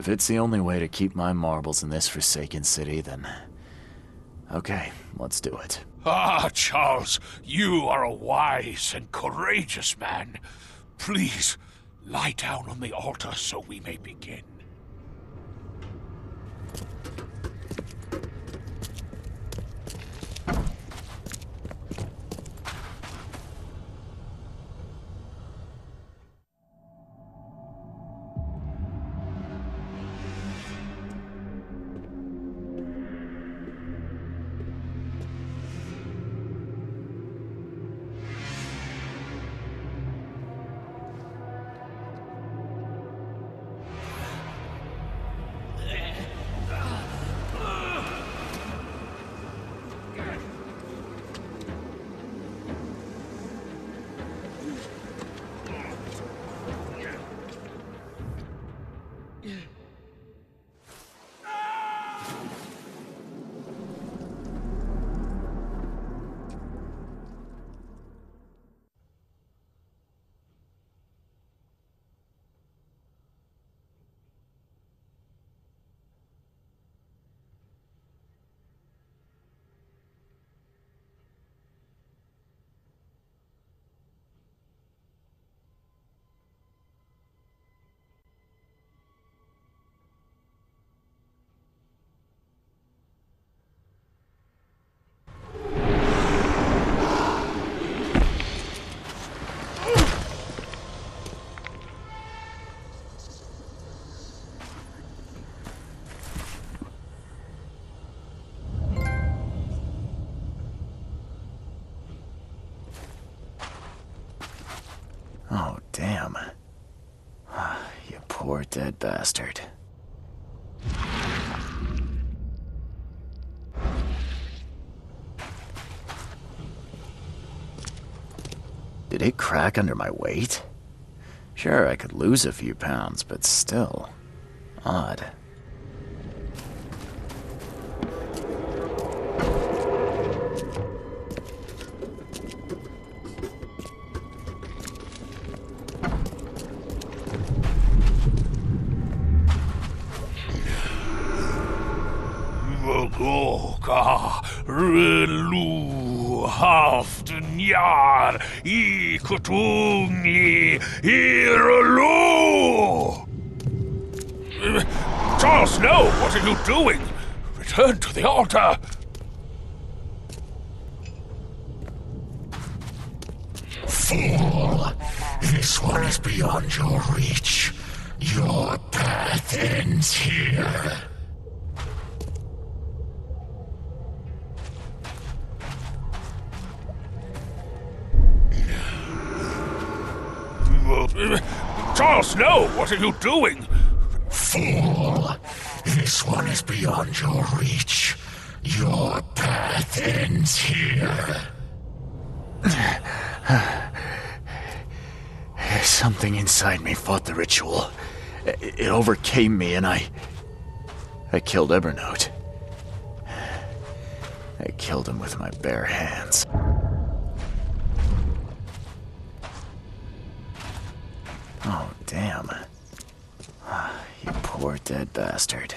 If it's the only way to keep my marbles in this forsaken city, then... Okay, let's do it. Ah, Charles, you are a wise and courageous man. Please, lie down on the altar so we may begin. Oh, damn. Ah, you poor dead bastard. Did it crack under my weight? Sure, I could lose a few pounds, but still. Odd. Relu, Haftenjar, Ikotungi, Irulu! Charles, no! What are you doing? Return to the altar! Fool! This one is beyond your reach. Your path ends here. Charles, no! What are you doing? Fool! This one is beyond your reach. Your path ends here. Something inside me fought the ritual. It it overcame me, and I. I killed Evernote. I killed him with my bare hands. Oh, damn. Ah, you poor dead bastard.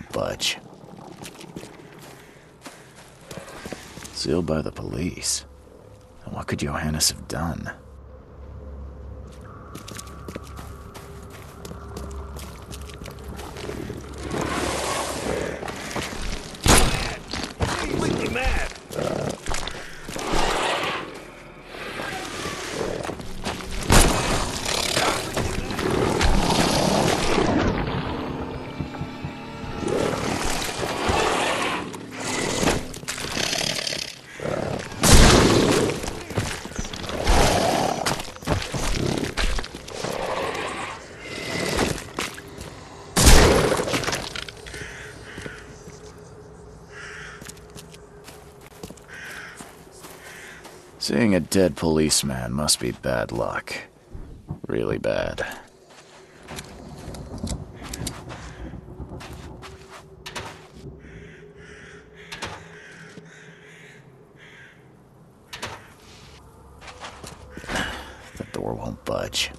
Won't budge. Sealed by the police. What could Johannes have done? Seeing a dead policeman must be bad luck. Really bad. The door won't budge.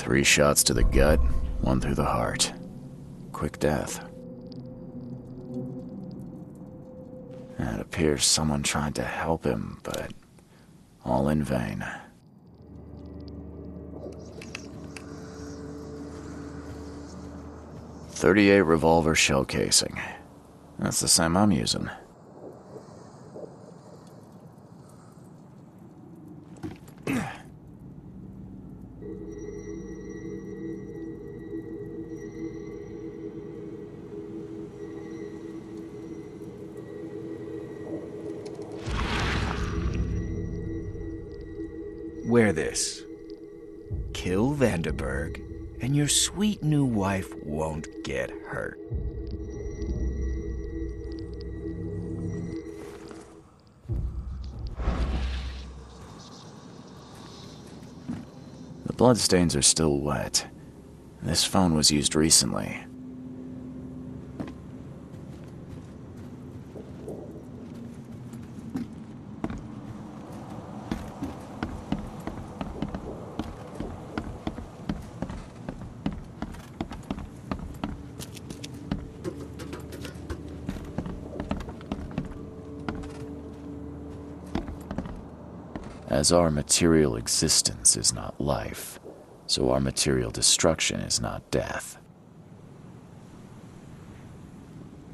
Three shots to the gut, one through the heart. Quick death. It appears someone tried to help him, but all in vain. Thirty-eight revolver shell casing. That's the same I'm using. This. Kill Vanderberg, and your sweet new wife won't get hurt. The bloodstains are still wet. This phone was used recently. As our material existence is not life, so our material destruction is not death.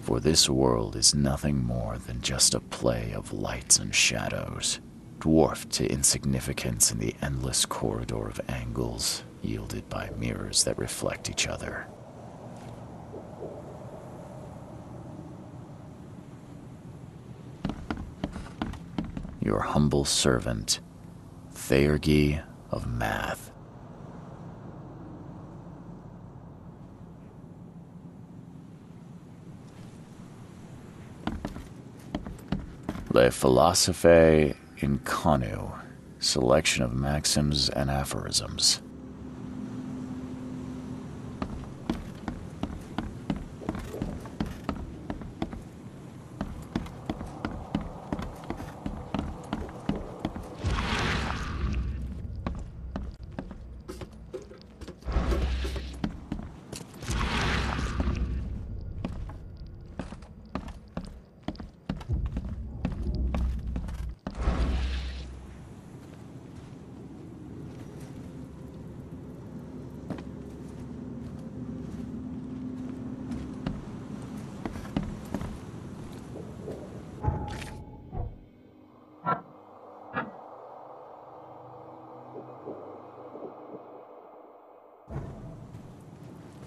For this world is nothing more than just a play of lights and shadows, dwarfed to insignificance in the endless corridor of angles yielded by mirrors that reflect each other. Your humble servant, Theurgy of Math. Le Philosophe Inconnu, selection of maxims and aphorisms.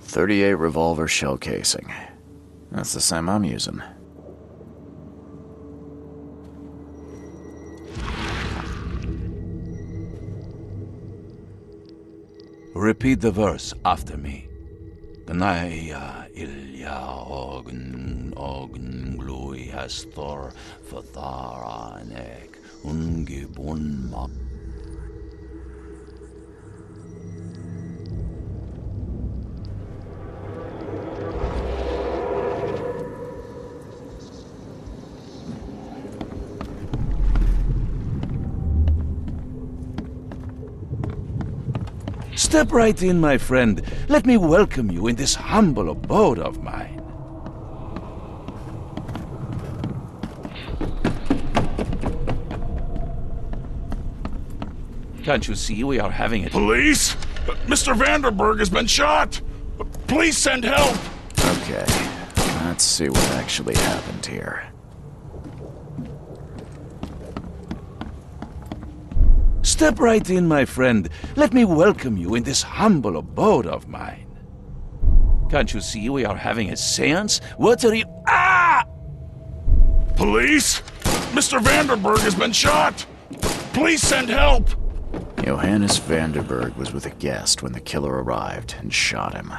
Thirty-eight revolver shell casing. That's the same I'm using. Repeat the verse after me. Gnaya uh, ilya ogn ogn glui hastor fatharanek ungibun ma. Step right in, my friend. Let me welcome you in this humble abode of mine. Can't you see we are having a... Police? Mr. Vanderberg has been shot! Please send help! Okay, let's see what actually happened here. Step right in, my friend. Let me welcome you in this humble abode of mine. Can't you see we are having a seance? What are you... Ah! Police? Mr. Vanderberg has been shot! Please send help! Johannes Vanderberg was with a guest when the killer arrived and shot him.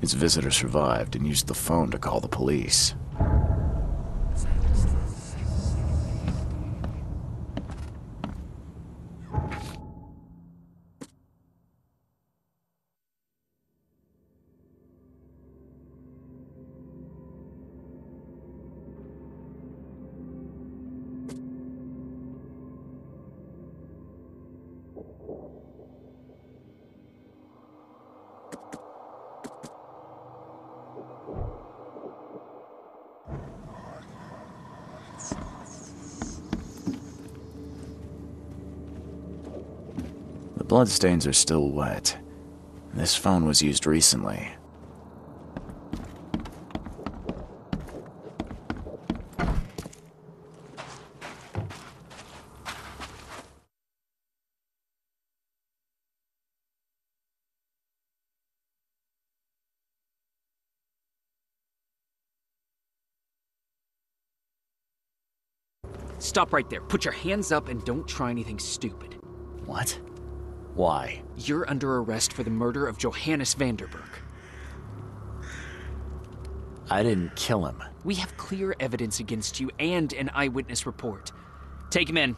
His visitor survived and used the phone to call the police. Bloodstains are still wet. This phone was used recently. Stop right there. Put your hands up and don't try anything stupid. What? Why? You're under arrest for the murder of Johannes Vanderberg. I didn't kill him. We have clear evidence against you and an eyewitness report. Take him in.